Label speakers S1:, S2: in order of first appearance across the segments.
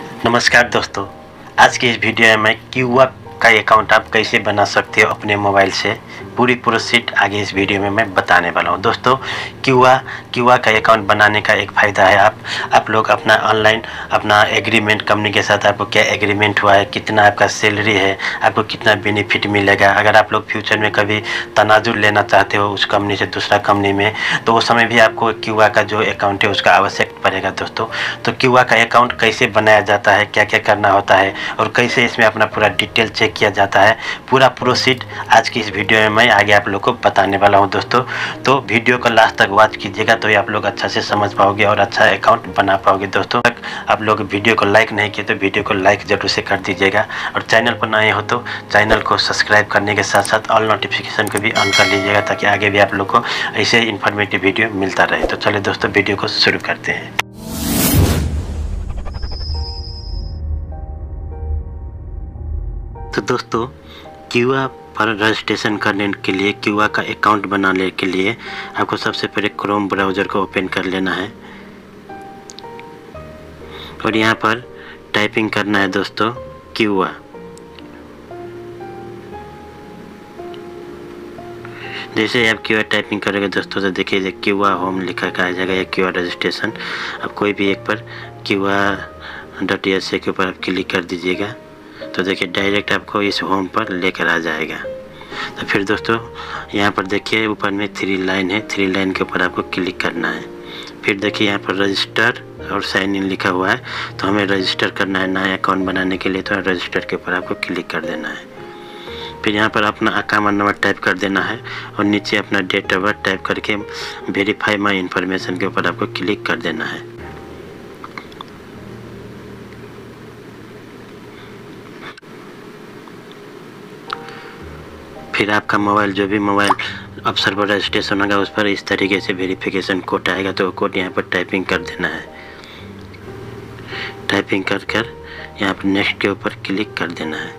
S1: नमस्कार दोस्तों, आज के इस वीडियो में मैं क्यूआ का अकाउंट आप कैसे बना सकते हो अपने मोबाइल से? पूरी प्रोसीड आगे इस वीडियो में मैं बताने वाला हूँ। दोस्तों क्यूआ क्यूआ का अकाउंट बनाने का एक फ़ायदा है। आप आप लोग अपना ऑनलाइन, अपना एग्रीमेंट कंपनी के साथ आपको क्या एग्रीमेंट हुआ है, कितना आपका सैलरी है, आपको कितना बेनिफिट मिलेगा? अगर आप लोग फ्यूचर में कभी तनाजुर लेना चाहते हो उस कंपनी से दूसरा कंपनी में तो उस समय भी आपको क्यूआ का जो अकाउंट है उसका आवश्यक पड़ेगा दोस्तों। तो क्यूआ का अकाउंट कैसे बनाया जाता है क्या क्या करना होता है और कैसे इसमें अपना पूरा डिटेल चेक किया जाता है, पूरा प्रोसीड आज की इस वीडियो में मैं आगे आप लोग को बताने वाला हूँ दोस्तों। तो वीडियो को लास्ट तक वॉच कीजिएगा तो आप लोग अच्छा से समझ पाओगे और अच्छा अकाउंट बना पाओगे दोस्तों। तक आप लोग वीडियो को लाइक नहीं किए तो वीडियो को लाइक ज़रूर से कर दीजिएगा। और चैनल पर नए हो तो चैनल को सब्सक्राइब करने के साथ साथ ऑल नोटिफिकेशन को भी ऑन कर लीजिएगा, ताकि आगे भी आप लोग को ऐसे इन्फॉर्मेटिव वीडियो मिलता रहे। तो चलिए दोस्तों, वीडियो को शुरू करते हैं। तो दोस्तों क्यूआ पर रजिस्ट्रेशन करने के लिए क्यूआ का अकाउंट बनाने के लिए आपको सबसे पहले क्रोम ब्राउज़र को ओपन कर लेना है। और यहाँ पर टाइपिंग करना है दोस्तों क्यूआ जैसे आप क्यू टाइपिंग करोगे दोस्तों तो देखिए क्यू होम लिखा आ जाएगा या क्यू रजिस्ट्रेशन अब कोई भी एक पर क्यू डॉट एस के ऊपर आप क्लिक कर दीजिएगा। तो देखिए डायरेक्ट आपको इस होम पर लेकर आ जाएगा। तो फिर दोस्तों, यहाँ पर देखिए, ऊपर में थ्री लाइन है। थ्री लाइन के ऊपर आपको क्लिक करना है। फिर देखिए, यहाँ पर रजिस्टर और साइन इन लिखा हुआ है। तो हमें रजिस्टर करना है नया अकाउंट बनाने के लिए तो रजिस्टर के ऊपर आपको क्लिक कर देना है। फिर यहाँ पर अपना अकाउंट नंबर टाइप कर देना है और नीचे अपना डेट ऑफ़ बर्थ टाइप करके वेरीफाई माई इन्फॉर्मेशन के ऊपर आपको क्लिक कर देना है। फिर आपका मोबाइल, जो भी मोबाइल अफसर पर रजिस्ट्रेशन होगा, उस पर इस तरीके से वेरिफिकेशन कोड आएगा तो कोड यहाँ पर टाइपिंग कर देना है। टाइपिंग कर कर यहाँ पर नेक्स्ट के ऊपर क्लिक कर देना है।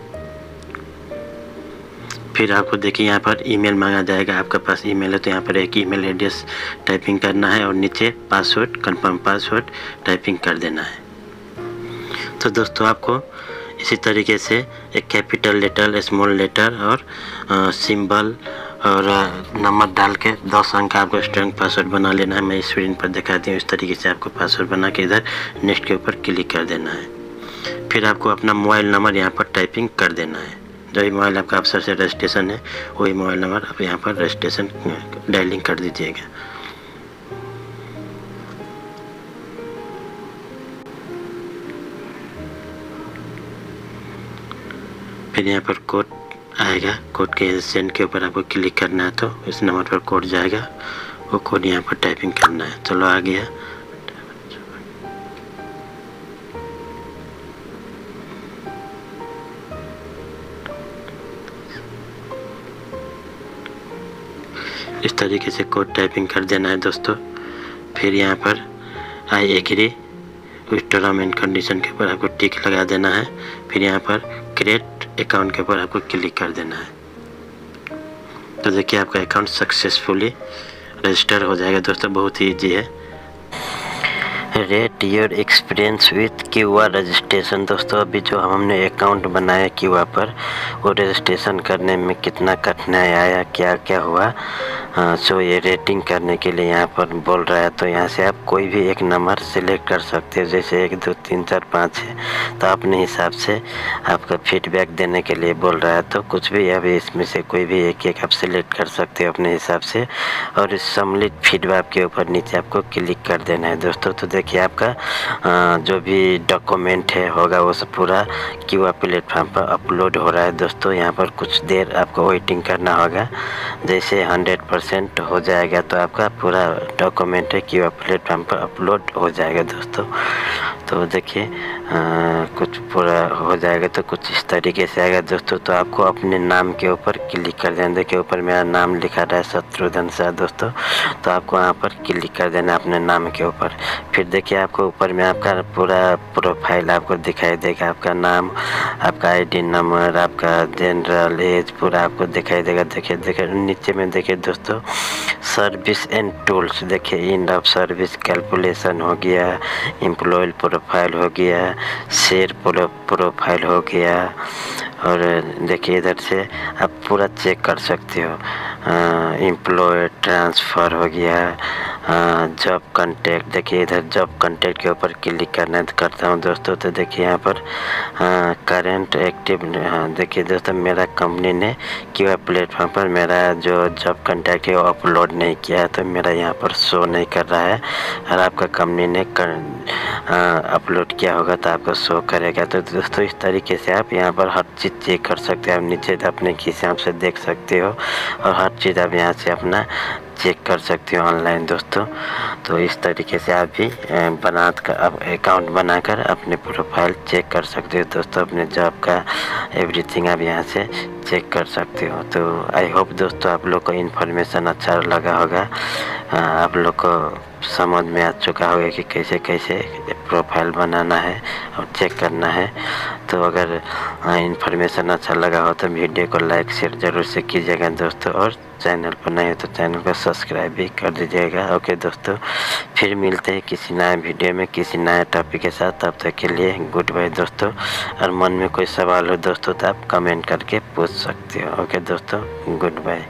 S1: फिर आपको देखिए यहाँ पर ईमेल मांगा जाएगा, आपके पास ईमेल है तो यहाँ पर एक ईमेल एड्रेस टाइपिंग करना है और नीचे पासवर्ड कंफर्म पासवर्ड टाइपिंग कर देना है। तो दोस्तों, आपको इसी तरीके से एक कैपिटल लेटर स्मॉल लेटर और सिंबल और नंबर डाल के दस अंक का आपको स्ट्रॉन्ग पासवर्ड बना लेना है। मैं स्क्रीन पर दिखाती हूँ। इस तरीके से आपको पासवर्ड बना के इधर नेक्स्ट के ऊपर क्लिक कर देना है। फिर आपको अपना मोबाइल नंबर यहाँ पर टाइपिंग कर देना है। जो भी मोबाइल आपका अफसर से रजिस्ट्रेशन है, वही मोबाइल नंबर आप यहाँ पर रजिस्ट्रेशन डायलिंग कर दीजिएगा। फिर यहाँ पर कोड आएगा। कोड के सेंड के ऊपर आपको क्लिक करना है तो इस नंबर पर कोड जाएगा। वो कोड यहाँ पर टाइपिंग करना है। चलो आ गया। इस तरीके से कोड टाइपिंग कर देना है दोस्तों। फिर यहाँ पर आई एग्री उस टर्म एंड कंडीशन के ऊपर आपको टिक लगा देना है। फिर यहाँ पर क्रिएट अकाउंट के ऊपर आपको क्लिक कर देना है। तो देखिए आपका अकाउंट सक्सेसफुली रजिस्टर हो जाएगा। दोस्तों, बहुत ही ईजी है। Rate your experience with QR registration दोस्तों, अभी जो हमने अकाउंट बनाया क्यूआ पर, वो रजिस्ट्रेशन करने में कितना कठिनाई आया क्या क्या हुआ हाँ सो ये रेटिंग करने के लिए यहाँ पर बोल रहा है तो यहाँ से आप कोई भी एक नंबर सेलेक्ट कर सकते हो, जैसे एक, दो, तीन, चार, पाँच है तो अपने हिसाब से आपका फीडबैक देने के लिए बोल रहा है। तो कुछ भी अभी इसमें से कोई भी एक एक आप सेलेक्ट कर सकते हो अपने हिसाब से, और इस सम्मिलित फीडबैक के ऊपर नीचे आपको क्लिक कर देना है। दोस्तों तो देखिए आपका जो भी डॉक्यूमेंट है, होगा वो सब पूरा क्यू प्लेटफॉर्म पर अपलोड हो रहा है। दोस्तों, यहाँ पर कुछ देर आपको वेटिंग करना होगा, जैसे हंड्रेड परसेंट हो जाएगा तो आपका पूरा डॉक्यूमेंट है क्यू प्लेटफॉर्म पर अपलोड हो जाएगा दोस्तों। तो देखिए कुछ पूरा हो जाएगा तो कुछ इस तरीके से आएगा। दोस्तों तो आपको अपने नाम के ऊपर क्लिक कर देना। देखिए, ऊपर मेरा नाम लिखा रहा है शत्रुघ्न शाह दोस्तों। तो आपको वहाँ पर क्लिक कर देना अपने नाम के ऊपर। फिर देखिए, आपको ऊपर में आपका पूरा प्रोफ़ाइल आपको दिखाई देगा। आपका नाम, आपका आईडी नंबर, आपका जनरल एज पूरा आपको दिखाई देगा। देखिए देखिए, नीचे में देखिए, दोस्तों सर्विस एंड टूल्स देखिए इंड ऑफ़ सर्विस कैलकुलेशन हो गया एम्प्लॉय प्रोफ़ाइल हो गया शेयर प्रोफ़ाइल हो गया। और देखिए, इधर से आप पूरा चेक कर सकते हो। एम्प्लॉय ट्रांसफ़र हो गया जॉब कंटेक्ट देखिए इधर जॉब कंटेक्ट के ऊपर क्लिक करना करता हूँ दोस्तों तो देखिए यहाँ पर करेंट एक्टिव देखिए दोस्तों मेरा कंपनी ने क्यू प्लेटफॉर्म पर मेरा जो जॉब कंटेक्ट है वो अपलोड नहीं किया है तो मेरा यहाँ पर शो नहीं कर रहा है। और आपका कंपनी ने कर, अपलोड किया होगा तो आपको शो करेगा। तो दोस्तों इस तरीके से आप यहाँ पर हर चीज़ चेक कर सकते हो आप नीचे अपने हिसाब से देख सकते हो। और हर चीज़ आप यहाँ से अपना चेक कर सकते हो ऑनलाइन दोस्तों। तो इस तरीके से आप भी बना अकाउंट बनाकर अपने प्रोफ़ाइल चेक कर सकते हो दोस्तों। अपने जॉब का एवरीथिंग आप यहाँ से चेक कर सकते हो। तो आई होप दोस्तों आप लोग को इन्फॉर्मेशन अच्छा लगा होगा। आप लोग को समझ में आ चुका होगा कि कैसे कैसे प्रोफ़ाइल बनाना है और चेक करना है। तो अगर इन्फॉर्मेशन अच्छा लगा हो तो वीडियो को लाइक शेयर ज़रूर से कीजिएगा दोस्तों और चैनल पर नए हो तो चैनल को सब्सक्राइब भी कर दीजिएगा। ओके दोस्तों, फिर मिलते हैं किसी नए वीडियो में, किसी नए टॉपिक के साथ। तब तक के लिए गुड बाय दोस्तों। और मन में कोई सवाल हो दोस्तों तो आप कमेंट करके पूछ सकते हो। ओके दोस्तों गुड बाय